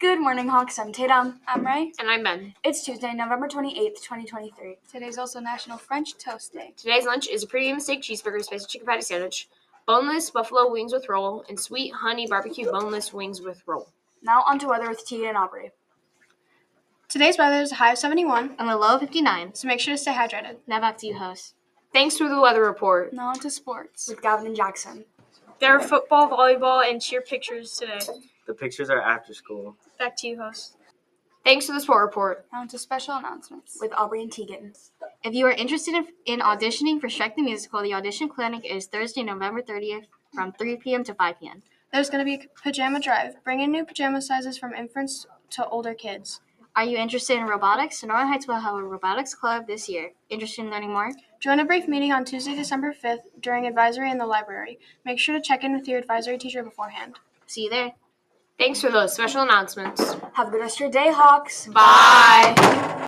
Good morning, Hawks. I'm Tatum. I'm Ray. And I'm Ben. It's Tuesday, November 28th, 2023. Today's also National French Toast Day. Today's lunch is a premium steak cheeseburger, spicy chicken patty sandwich, boneless buffalo wings with roll, and sweet honey barbecue boneless wings with roll. Now on to weather with T and Aubrey. Today's weather is a high of 71, and a low of 59. so make sure to stay hydrated. Now back to you, host. Thanks for the weather report. Now on to sports. With Gavin and Jackson. There are football, volleyball, and cheer pictures today. The pictures are after school. Back to you, host. Thanks for the sport report. Now to special announcements. With Aubrey and Tegan. If you are interested in, in auditioning for Shrek the Musical, the audition clinic is Thursday, November 30th from 3 p.m. to 5 p.m. There's going to be a pajama drive. Bring in new pajama sizes from infants to older kids. Are you interested in robotics? Sonora Heights will have a robotics club this year. Interested in learning more? Join a brief meeting on Tuesday, December 5th during advisory in the library. Make sure to check in with your advisory teacher beforehand. See you there. Thanks for those special announcements. Have a good rest of your day, Hawks. Bye.